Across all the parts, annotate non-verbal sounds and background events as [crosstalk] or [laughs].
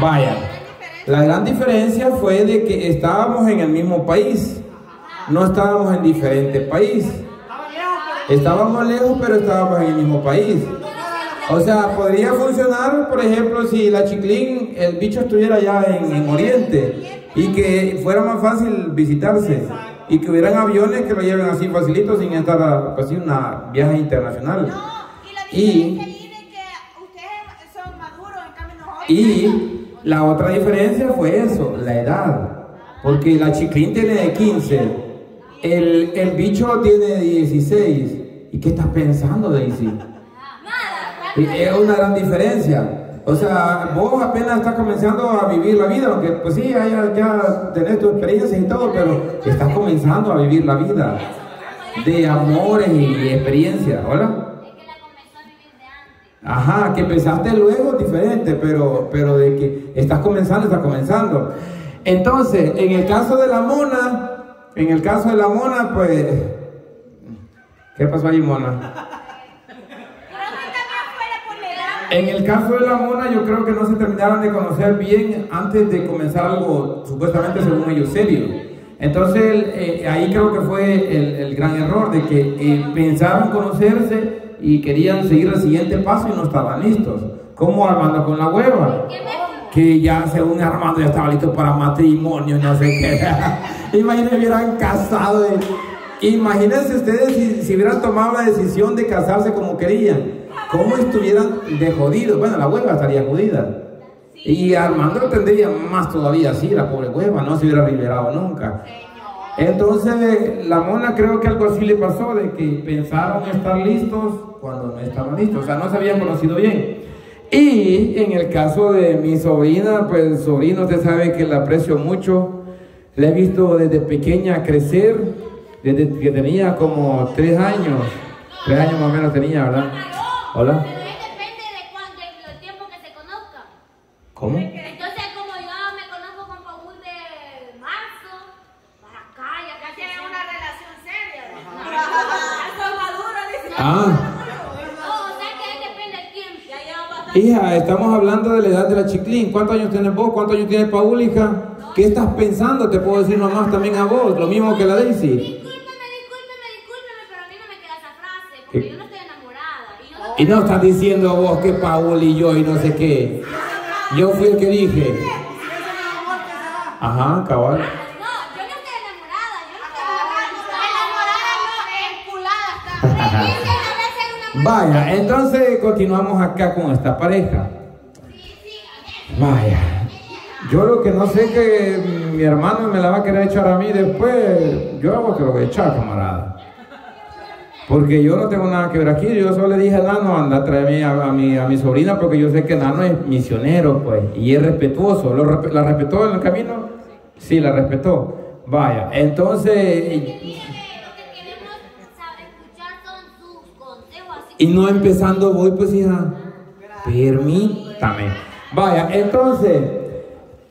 Vaya, la gran diferencia fue de que estábamos en el mismo país, no estábamos en diferente país. Estábamos lejos, pero estábamos en el mismo país. O sea, podría funcionar, por ejemplo, si la chiclín, el bicho estuviera allá en, en Oriente y que fuera más fácil visitarse y que hubieran aviones que lo lleven así facilito sin estar pues, así una viaje internacional. Y, y la otra diferencia fue eso, la edad. Porque la chiclín tiene de 15, el, el bicho tiene de 16. ¿Y qué estás pensando, Daisy? Es una gran diferencia. O sea, vos apenas estás comenzando a vivir la vida, aunque pues sí, ya, ya tenés tu experiencia y todo, pero estás comenzando a vivir la vida de amores y experiencia. ¿Hola? Ajá, que empezaste luego diferente, pero, pero de que estás comenzando, estás comenzando. Entonces, en el caso de la mona, en el caso de la mona, pues, ¿qué pasó ahí, mona? En el caso de la mona, yo creo que no se terminaron de conocer bien antes de comenzar algo supuestamente según ellos serio. Entonces, eh, ahí creo que fue el, el, gran error de que eh, pensaron conocerse y querían seguir el siguiente paso y no estaban listos. Como Armando con la hueva. Que ya según Armando ya estaba listo para matrimonio, no sé qué. [laughs] Imagínense, hubieran casado. Imagínense ustedes si, si, hubieran tomado la decisión de casarse como querían. ¿Cómo estuvieran de jodidos? Bueno, la hueva estaría jodida. Y Armando tendría más todavía así, la pobre hueva, no se hubiera liberado nunca. Entonces, la mona creo que algo así le pasó, de que pensaron estar listos cuando no estaban listos, o sea, no se habían conocido bien. Y en el caso de mi sobrina, pues sobrino, usted sabe que la aprecio mucho, la he visto desde pequeña crecer, desde que tenía como tres años, tres años más o menos tenía, ¿verdad? Hola. ¿Cómo? Entonces, como yo me conozco con Paul de marzo, para acá, ya casi es una relación seria. Ah. No, o sea que depende del tiempo. Ya lleva bastante. Hija, estamos hablando de la edad de la chiclín. ¿Cuántos años tienes vos? ¿Cuántos años tiene Paul, hija? ¿Qué estás pensando? Te puedo decir nomás también a vos, lo mismo que la Daisy. Discúlpeme, discúlpeme, discúlpeme, pero a mí no me queda esa frase, porque ¿Qué? yo no estoy enamorada. Y yo no Y no estás diciendo vos que Paul y yo y no sé qué. Yo fui el que dije. Ajá, cabal. No, yo no estoy enamorada, yo no estoy enamorada. Enamorada no, enculada está. Me dicen a veces una Vaya, entonces continuamos acá con esta pareja. Vaya. Yo lo que no sé que mi hermano me la va a querer echar a mí después, yo hago que lo voy a echar, camarada. Porque yo no tengo nada que ver aquí, yo solo le dije a Nano, anda a traerme a, a mi, a mi sobrina, porque yo sé que Nano es misionero, pues, y es respetuoso. ¿Lo ¿La respetó en el camino? Sí, la respetó. Vaya, entonces, Dije, lo que queremos saber, escuchar son sus consejos así. Y no empezando voy, pues hija, permítame. Vaya, entonces,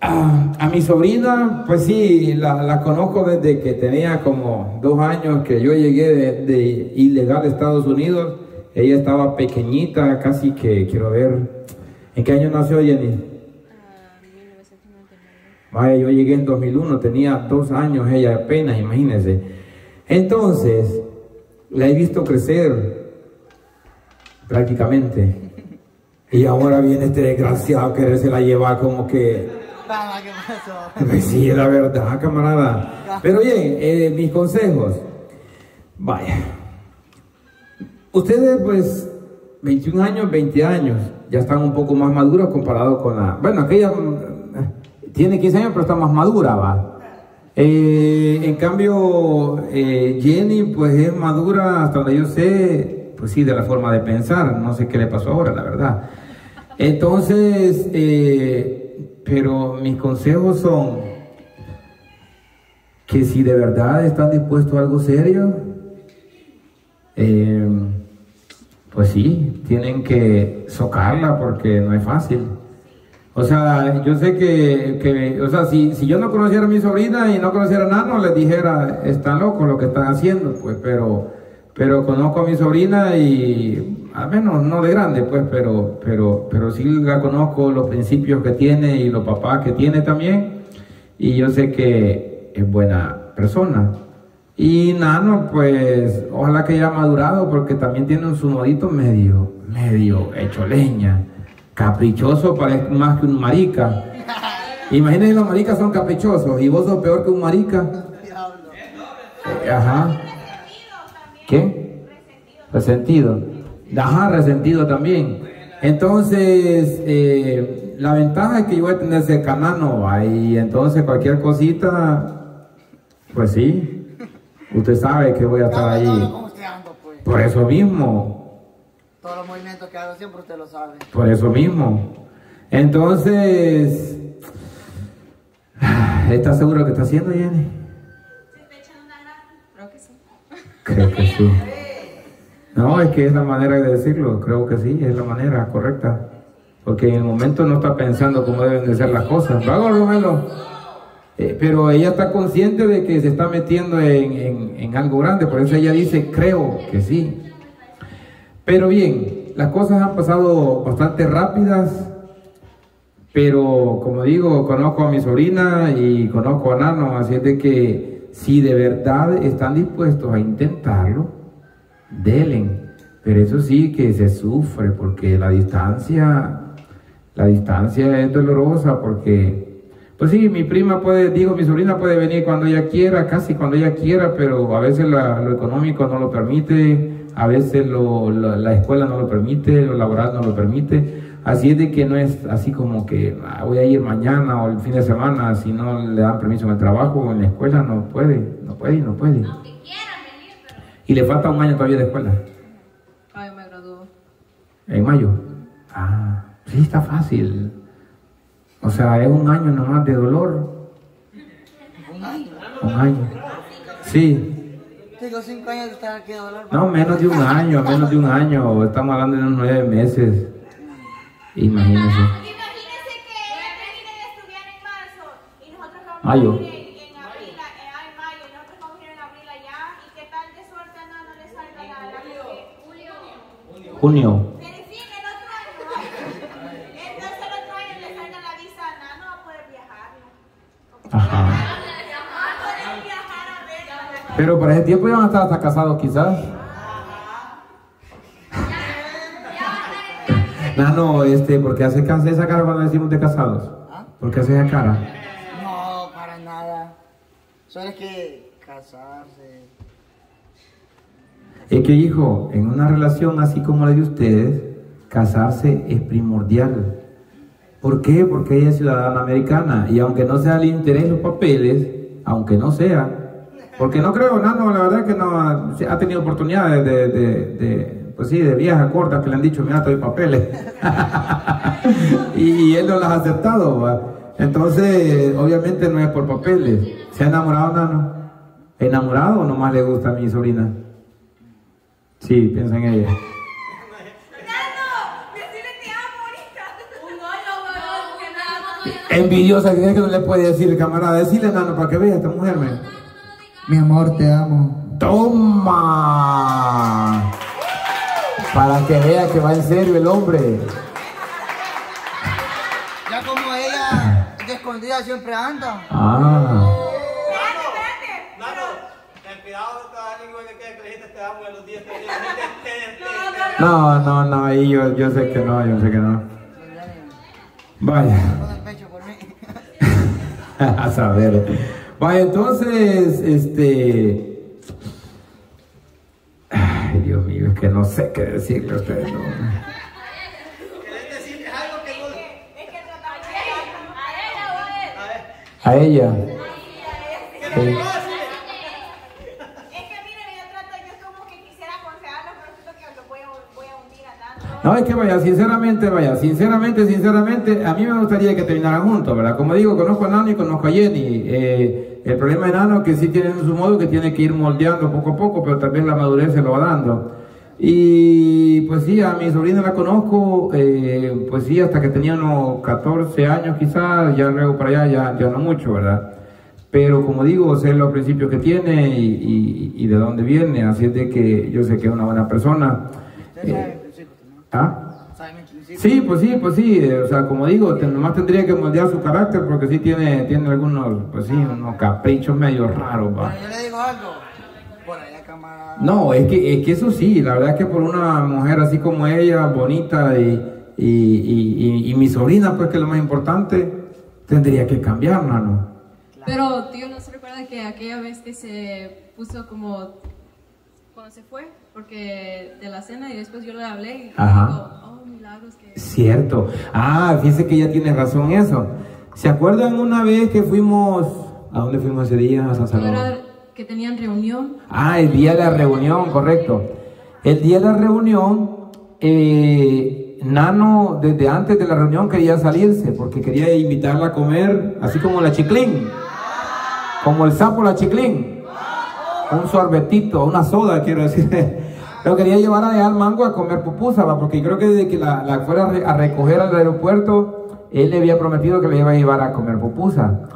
a, a mi sobrina, pues sí, la, la conozco desde que tenía como dos años que yo llegué de, de ilegal a Estados Unidos. Ella estaba pequeñita, casi que quiero ver. ¿En qué año nació Jenny? Vaya, yo llegué en 2001, tenía dos años ella apenas, imagínense. Entonces, la he visto crecer prácticamente. Y ahora viene este desgraciado a querérsela llevar como que... Vamos, ¿qué pasó? [laughs] Sí, la verdad, camarada. Pero bien, eh, mis consejos. Vaya. Ustedes, pues, 21 años, 20 años, ya están un poco más maduros comparado con la... Bueno, aquella mm, tiene 15 años, pero está más madura, va. Eh, en cambio, eh, Jenny, pues, es madura hasta donde yo sé, pues sí, de la forma de pensar. No sé qué le pasó ahora, la verdad. Entonces, eh, pero mis consejos son que si de verdad están dispuestos a algo serio, eh, pues sí, tienen que socarla porque no es fácil. O sea, yo sé que, o sea, si, si yo no conociera a mi sobrina y no conociera a Nano, les dijera, están locos lo que están haciendo, pues, pero, pero conozco a mi sobrina y al menos no de grande, pues, pero, pero, pero sí la conozco, los principios que tiene y los papás que tiene también, y yo sé que es buena persona. Y Nano, pues, ojalá que haya madurado, porque también tiene un sumodito medio, medio hecho leña, caprichoso, parece más que un marica. Imagínense, los maricas son caprichosos, y vos sos peor que un marica. Ajá. ¿Qué? Resentido. Ajá, resentido también. Entonces, eh, la ventaja es que yo voy a tener ese canano ahí, entonces cualquier cosita, pues sí, usted sabe que voy a estar ahí. Pues. Por eso mismo. Todos los movimientos que hago siempre usted lo sabe. Por eso mismo. Entonces, [sighs] ¿está seguro que está haciendo, Jenny? Creo que sí. No, es que es la manera de decirlo, creo que sí, es la manera correcta. Porque en el momento no está pensando cómo deben de ser las cosas. Eh, pero ella está consciente de que se está metiendo en, en algo grande, por eso ella dice, creo que sí. Pero bien, las cosas han pasado bastante rápidas, pero como digo, conozco a mi sobrina y conozco a Nano, así es de que si de verdad están dispuestos a intentarlo, delen. Pero eso sí que se sufre porque la distancia, la distancia es dolorosa porque, pues sí, mi prima puede, digo, mi sobrina puede venir cuando ella quiera, casi cuando ella quiera, pero a veces lo económico no lo permite, a veces la escuela no lo permite, lo laboral no lo permite. Así es de que no es así como que ah, voy a ir mañana o el fin de semana, si no le dan permiso en el trabajo o en la escuela, no puede, no puede, no puede. Y le falta un año todavía de escuela. Ay, me graduó. En mayo. Ah, sí, está fácil. O sea, es un año nomás de dolor. Un año. Un año. Sí. Digo, cinco años de estar aquí de dolor. No, menos de un año, menos de un año. Estamos hablando de unos nueve meses. Imagínense. Imagínense que terminen de estudiar en marzo y nosotros vamos a ir en, en abril, eh, ay, mayo, y nosotros vamos a ir en abril allá y qué tal de suerte no, no le salga la, la julio. Junio. Ajá. Pero para ese tiempo ya van a estar hasta casados quizás. No, no, este, porque hace esa cara cuando decimos de casados. ¿Ah? ¿Por qué hace esa cara? No, para nada. Solo es que casarse. Es que, hijo, en una relación así como la de ustedes, casarse es primordial. ¿Por qué? Porque ella es ciudadana americana y aunque no sea el interés los papeles, aunque no sea, porque no creo, Nano, la verdad que no ha, ha tenido oportunidades de, de, de, pues sí, de viejas cortas que le han dicho, mira, te doy papeles. [laughs] y, y él no las ha aceptado, ¿va? Entonces, obviamente no es por papeles. ¿Se ha enamorado, Nano? ¿Enamorado o nomás le gusta a mi sobrina? Sí, piensa en ella. Nano, decirle te amo ahorita. Un hoyo, que nada Envidiosa, que que no le puede decir, camarada. Decirle, Nano, para que vea esta mujer, me. Mi amor, te amo. ¡Toma! Para que vea que va en serio el hombre. Ya como ella de escondida siempre anda. Ah. No te hagas ningún que le dijiste te amo a los 10 No, no, ahí yo, yo sé que no, yo sé que no. Vaya. [laughs] A saber. Vaya, entonces, este. Que no sé qué decirle a ustedes. ¿no? ¿Querés decirles algo que no? Es que trataba de a ella o a él. A ver, A ella. ¿qué no Sí. te pasa? Es que mire, yo trato, yo como que quisiera aconsejarlo, pero siento que lo voy a, voy a hundir a Nano. No, es que vaya, sinceramente, vaya, sinceramente, sinceramente, a mí me gustaría que terminaran juntos, ¿verdad? Como digo, conozco a Nano y conozco a Jenny. Eh, el problema de Nano es que sí tiene su modo que tiene que ir moldeando poco a poco, pero también la madurez se lo va dando. Y pues sí, a mi sobrina la conozco, eh, pues sí, hasta que tenía unos 14 años quizás, ya luego para allá ya, ya no mucho, ¿verdad? Pero como digo, sé los principios que tiene y, y- y de dónde viene, así es de que yo sé que es una buena persona. Usted sabe Eh. ¿Ah? Sí, pues sí, pues sí, eh, o sea, como digo, nomás tendría que moldear su carácter porque sí tiene, tiene algunos, pues sí, unos caprichos medio raros, va. Yo le digo algo. No, es que, es que eso sí, la verdad es que por una mujer así como ella, bonita y, y, y, y- y mi sobrina, pues que es lo más importante, tendría que cambiar, mano. Pero tío, ¿no se recuerda que aquella vez que se puso como cuando se fue? Porque de la cena y después yo le hablé y Ajá. digo, oh, milagros que... Cierto. Ah, fíjese que ya tiene razón eso. ¿Se acuerdan una vez que fuimos, a dónde fuimos ese día? A San Salvador. Que tenían reunión. Ah, el día de la reunión, correcto. El día de la reunión, eh, Nano desde antes de la reunión quería salirse porque quería invitarla a comer, así como la chiclín, como el sapo la chiclín, un sorbetito, una soda, quiero decir. [laughs] Lo quería llevar allá al mango a comer pupusa, porque creo que desde que la, la fuera a a recoger al aeropuerto, él le había prometido que le iba a llevar a comer pupusa.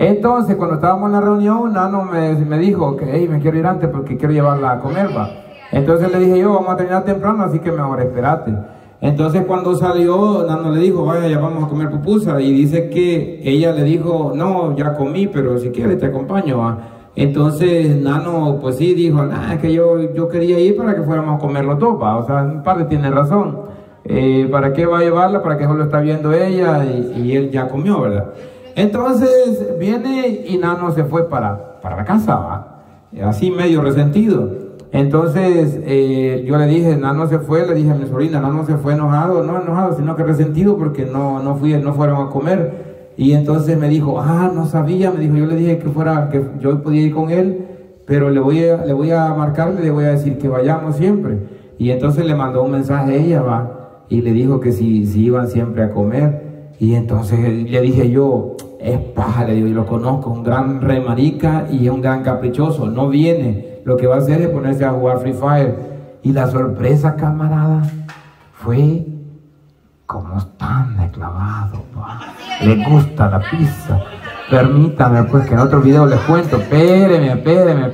Entonces, cuando estábamos en la reunión, Nano me, dijo que hey, me quiero ir antes porque quiero llevarla a comer, va. Entonces le dije yo, vamos a terminar temprano, así que mejor espérate. Entonces cuando salió, Nano le dijo, vaya, ya vamos a comer pupusa. Y dice que ella le dijo, no, ya comí, pero si quieres te acompaño, va. Entonces Nano, pues sí, dijo, nah, es que yo, yo quería ir para que fuéramos a comer los dos, va. O sea, en parte tiene razón. Eh, ¿Para qué va a llevarla? Para que solo está viendo ella y él ya comió, ¿verdad? Entonces viene y Nano se fue para, para la casa, ¿va? así medio resentido. Entonces eh, yo le dije, Nano se fue, le dije a mi sobrina, Nano se fue enojado, no enojado, sino que resentido porque no, no, fui, no fueron a comer. Y entonces me dijo, ah, no sabía, me dijo, yo le dije que fuera, que yo podía ir con él, pero le voy a, le voy a marcarle, le voy a decir que vayamos siempre. Y entonces le mandó un mensaje a ella, va, y le dijo que si, si iban siempre a comer. Y entonces le dije yo, es paja, le digo, y lo conozco, un gran remarica y es un gran caprichoso, no viene. Lo que va a hacer es ponerse a jugar Free Fire. Y la sorpresa, camarada, fue como están de clavado, pa. Le gusta la pizza. Permítame, pues, que en otro video les cuento. Espéreme, espéreme,